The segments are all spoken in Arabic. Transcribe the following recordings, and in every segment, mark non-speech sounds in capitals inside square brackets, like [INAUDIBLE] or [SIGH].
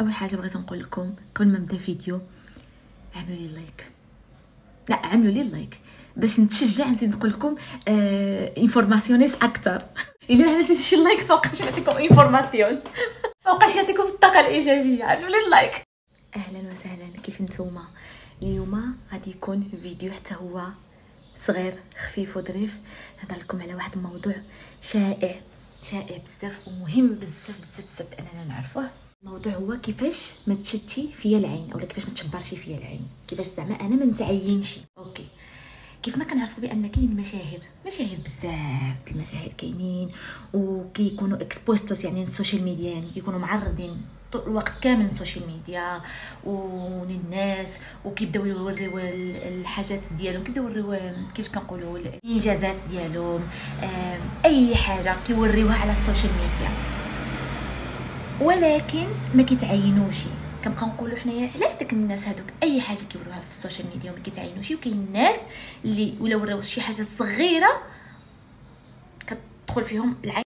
أول حاجة بغيت نقول لكم قبل ما نبدا فيديو عملوا لي like لا عملوا لي like باش نتشجع نزيد نقول لكم آه informations أكثر. [LAUGHS] إلا ما عملتيش شي like فوقاش نعطيكم informations [LAUGHS] فوقاش نعطيكم الطاقة الإيجابية. عملوا لي like أهلا وسهلا. كيف نتوما؟ اليوم غادي يكون فيديو حتى هو صغير خفيف وظريف. نهضر لكم على واحد الموضوع شائع. شائع بزاف ومهم بزاف بزاف بزاف أننا نعرفوه. الموضوع هو كيفاش ما تشدش فيا العين اولا كيفاش ما تشبرش فيا العين. كيفاش زعما أنا ما نتعينش. okay. كيف ما كنعرفوا بأن كاين مشاهير مشاهير بزاف المشاهير كاينين وكيكونوا expuestos يعني السوشيال ميديا يعني كيكونوا معرضين طول الوقت كامل السوشيال ميديا وللناس وكيبداو يوريو الحاجات ديالهم كيبداو يوريو كيفاش كنقولوا الإنجازات ديالهم أي حاجة كيوريوها على السوشيال ميديا ولكن ما كيتعينوش. كنبقاو نقولوا حنايا علاش داك الناس هادوك أي حاجة كيوروها في السوشيال ميديا وما كيتعينوش؟ وكاين الناس اللي ولا وراو شي حاجة صغيرة كتدخل فيهم العين.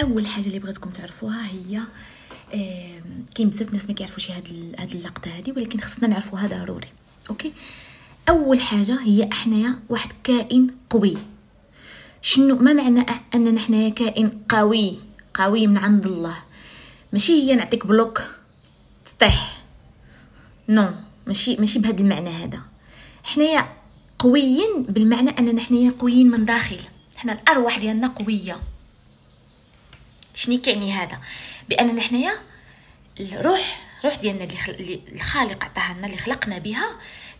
أول حاجة اللي بغيتكم تعرفوها هي كاين بزاف الناس ما كيعرفوش هاد هاد اللقطة هادي ولكن خصنا نعرفوها ضروري. okay؟ أول حاجة هي احنايا واحد كائن قوي. شنو؟ ما معنى أننا حنايا كائن قوي قوي من عند الله. ماشي هي نعطيك بلوك. تطيح. no ماشي ماشي بهذا المعنى هذا. حنايا قويين بالمعنى أننا حنايا قويين من داخل. حنا الأرواح ديالنا قوية. شنو كيعني هذا؟ بأننا حنايا الروح الروح ديالنا اللي الخالق عطاها لنا اللي خلقنا بها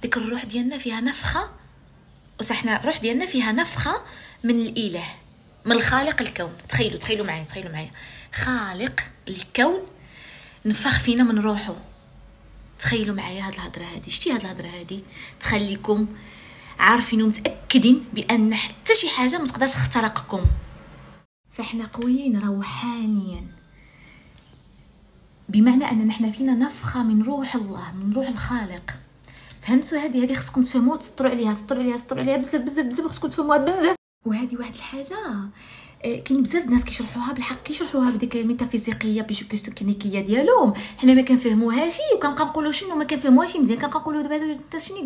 ديك الروح ديالنا فيها نفخة وصحنا الروح ديالنا فيها نفخة من الإله. من الخالق الكون. تخيلوا تخيلوا معايا تخيلوا معايا. خالق الكون نفخ فينا من روحه تخيلوا معايا هاد الهضرة هادي. شتي هاد الهضرة هادي؟ تخليكم عارفين ومتأكدين بأن حتى شي حاجة ما تقدر تخترقكم. فإحنا قويين روحانيا. بمعنى أن نحن فينا نفخة من روح الله من روح الخالق. فهمتوا هذه هذه خصكم تفهموا تسطروا عليها تسطروا عليها تسطروا عليها بزاف بزاف بزاف خصكم تفهموها بزاف. وهذه واحد الحاجة. آه، كاين بزاف الناس كيشرحوها بالحق كيشرحوها بديك الميتافيزيقيه بيشوكيسكنيكيه ديالهم. حنا ما كنفهموهاش وكنبقى نقولوا شنو ما كنفهموهاش مزيان. كنبقى نقولوا دابا انت شنو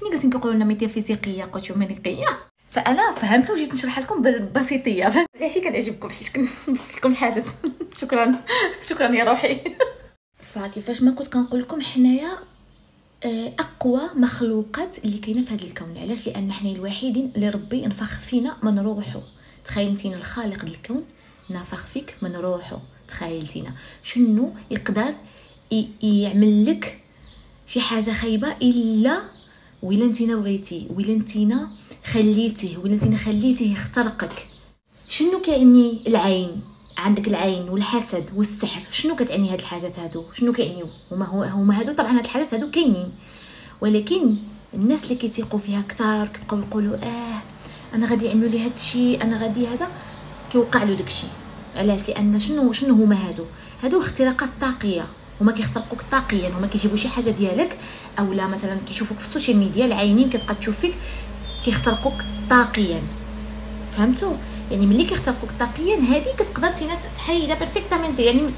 شنو جالسين كيقولوا لنا ميتافيزيقية قوتومينيقيه فأنا فهمت وجيت نشرح لكم ببسيطيه علاش [LAUGHS] كنعجبكم حيت كنبسط لكم الحاجات [LAUGHS] شكرا. [LAUGHS] شكرا يا روحي. فكيفاش ما كنت كنقول لكم حنايا أقوى مخلوقات اللي كاينة في هذا الكون. علاش؟ لأن حنا الوحيدين اللي ربي انفخ فينا من روحه تخيلتينا الخالق الكون نفخ فيك من روحه تخيلتينا شنو يقدر يعمل لك شي حاجة خايبة إلا ولا نتينا بغيتي ولا نتينا خليتيه ولا نتينا خليتيه يخترقك. شنو كيعني العين؟ عندك العين والحسد والسحر شنو كتعني هاد الحاجات هادو؟ شنو كيعنيو؟ هما هما هادو طبعا هاد الحاجات هادو كاينين. ولكن الناس اللي كيتيقوا فيها كثار كيبقاو يقولوا آه أنا غادي يعملوا لي هاد الشيء أنا غادي هذا كيوقع له داكشي. علاش؟ لأن شنو شنو هما هادو؟ هادو الاختراقات الطاقية. هما كيخترقوك طاقيا هما كيجيبوا شي حاجة ديالك اولا مثلا كيشوفوك في السوشيال ميديا العينين كتبقى تشوف فيك كيخترقوك طاقيا. فهمتوا يعني ملي كيخترقوك طاقيا هذه كتقدر تينا تحيدها perfectamente يعني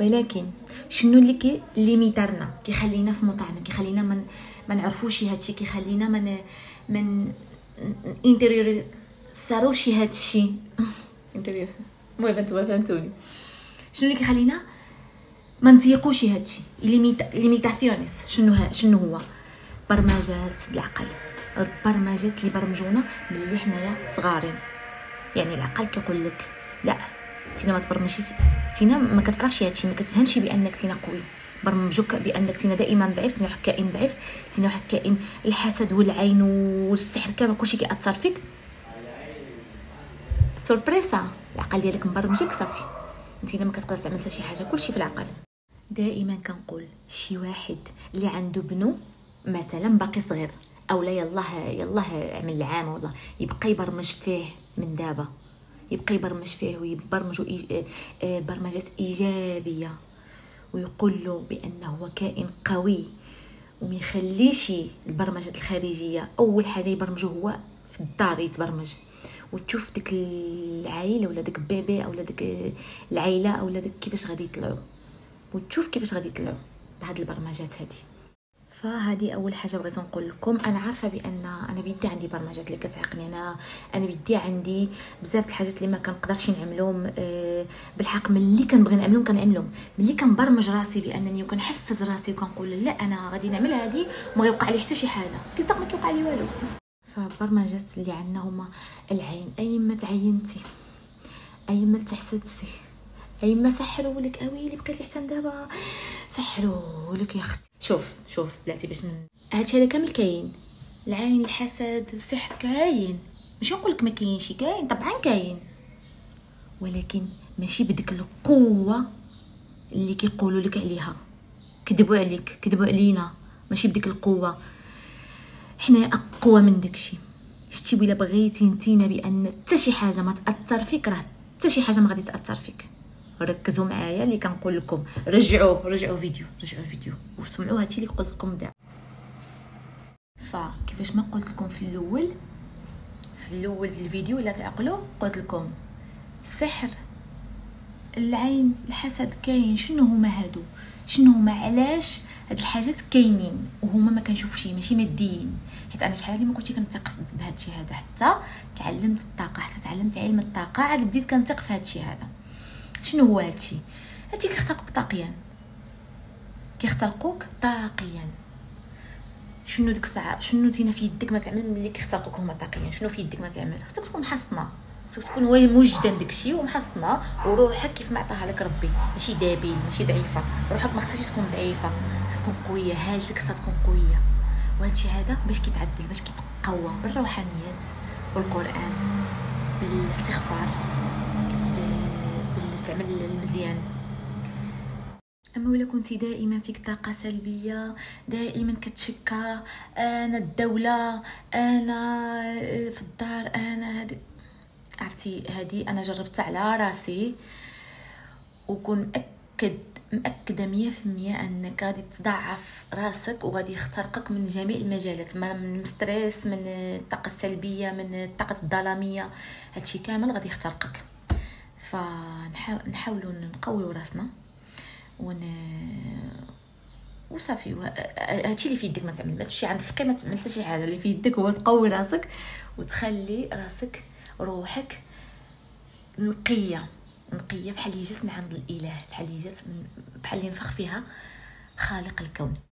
ولكن شنو اللي كي limitarنا كيخلينا في موطعنا كيخلينا من ما نعرفوش هادشي كيخلينا من ما ن interiorizarو شي هادشي. [LAUGHS] interior المهم أنتوا فهمتوني. شنو اللي كيخلينا ما نتيقوش هادشي؟ ليميتاسيونيس شنو شنو هو؟ برمجات العقل. البرمجات اللي برمجونا ملي حنايا صغارين. يعني العقل كيقول لك لا تينا ما تبرمجيش تينا ما كتعرفش هادشي ما كتفهمش بأنك تينا قوي. برمجوك بأنك تينا دائما ضعيف تينا واحد كائن ضعيف تينا واحد كائن الحسد والعين والسحر كامل كلشي كيأثر فيك. سوربريسا العقل ديالك مبرمجك صافي. انت ما كتقدرش تعمل حتى شي حاجة كلشي في العقل. دائما كنقول شي واحد اللي عنده بنو مثلا باقي صغير. أو لا يلاه يلاه عمل العام والله. يبقى يبرمج فيه من دابا يبقى يبرمج فيه ويبرمجو آه، برمجات إيجابية. ويقول له بأنه هو كائن قوي وما يخليش البرمجة الخارجية أول حاجة يبرمجه هو في الدار يتبرمج. وتشوف ديك العائله ولا ديك بيبي أو ديك العائله أو ديك كيفاش غادي يطلعوا وتشوف كيفاش غادي يطلعوا بهاد البرمجات هذه فهذه أول حاجة بغيت نقول لكم أنا عارفة بأن أنا بيدي عندي برمجات اللي كتعيقني أنا أنا بيدي عندي بزاف الحاجات اللي ما كنقدرش نعملهم أه بالحق ملي كنبغي نعملهم كنعملهم. ملي كنبرمج راسي بأنني وكنحفز راسي وكنقول لا أنا غادي نعمل هذه وما غيوقع لي حتى شي حاجة. كيصدق ما كيوقع لي والو. فبرمجات اللي عندنا هما العين. أي ما تعينتي أي ما تحسدتي أي ما سحروا لك اويلي بقيتي حتى دابا سحروا لك يا أختي. شوف شوف بلاتي باش من... هادشي هذا كامل كاين. العين الحسد السحر كاين. ماشي نقول لك ما كاينش كاين طبعا كاين. ولكن ماشي بديك القوة اللي كيقولوا لك عليها. كذبوا عليك كذبوا علينا. ماشي بديك القوة. حنا أقوى من داكشي. شتي بلا بغيتي نتينا بأن حتى شي حاجة ما تأثر فيك راه حتى شي حاجة ما غادي تأثر فيك. ركزوا معايا اللي كنقول لكم. رجعوا رجعوا فيديو رجعوا الفيديو وسمعوا هادشي اللي قلت لكم دابا. فكيفاش ما قلت لكم في الأول؟ في الأول الفيديو لا تعقلوا قلت لكم السحر العين الحسد كاين. شنو هما هادو؟ شنو هما؟ علاش هاد الحاجات كاينين؟ وهما ما كنشوفش ماشي ماديين. حيت أنا شحال ما كنتش كنثق بهذا الشيء هذا. حتى تعلمت الطاقة حتى تعلمت علم الطاقة عاد بديت كنثق في هذا الشيء هذا. شنو هو هادشي هادشي كيخترقوك طاقيا. كيخترقوك طاقيا. شنو ديك الساعة؟ شنو تينا في يدك ما تعمل ملي كيخترقوك هما طاقيا؟ شنو في يدك ما تعمل؟ خصك تكون محصنة. خصك تكون موجده داكشي ومحصنة. وروحك كيف ما عطاها لك ربي. ماشي دابين ماشي ضعيفة. روحك ما خصهاش تكون ضعيفة. خصها تكون قوية. هالتك خصها تكون قوية. وهادشي هذا باش كيتعدل باش كيتقوى بالروحانيات بالقرآن بالاستغفار. تعمل المزيان أما ولا كنتي دائما فيك طاقة سلبية دائما كتشكى أنا الدولة أنا في الدار أنا هادي عرفتي هادي أنا جربتها على راسي وكون مأكد مأكدة مية في المية أنك غادي تضعف راسك وغادي يخترقك من جميع المجالات من الستريس من الطاقة السلبية من الطاقة الظلامية هادشي كامل غادي يخترقك. فنحاولوا نقويو راسنا ون وصافي. هادشي اللي في يدك ما تعمل. ما تمشي عند فقيه ما تعمل حتى شي حاجة. اللي في يدك هو تقوي راسك وتخلي راسك روحك نقية. نقية بحال اللي جات من عند الإله بحال اللي جات بحال اللي نفخ فيها خالق الكون.